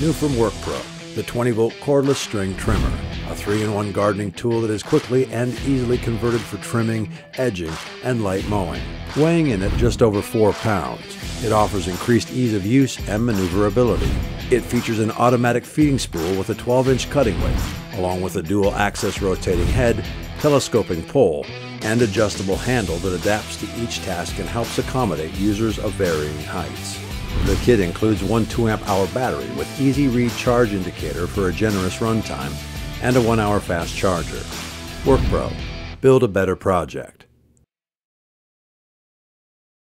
New from WorkPro, the 20 volt cordless string trimmer, a 3 in 1 gardening tool that is quickly and easily converted for trimming, edging, and light mowing. Weighing in at just over 4 pounds, it offers increased ease of use and maneuverability. It features an automatic feeding spool with a 12 inch cutting width, along with a dual access rotating head, telescoping pole, and adjustable handle that adapts to each task and helps accommodate users of varying heights. The kit includes one 2 amp hour battery with easy read charge indicator for a generous runtime and a 1 hour fast charger. WorkPro. Build a better project.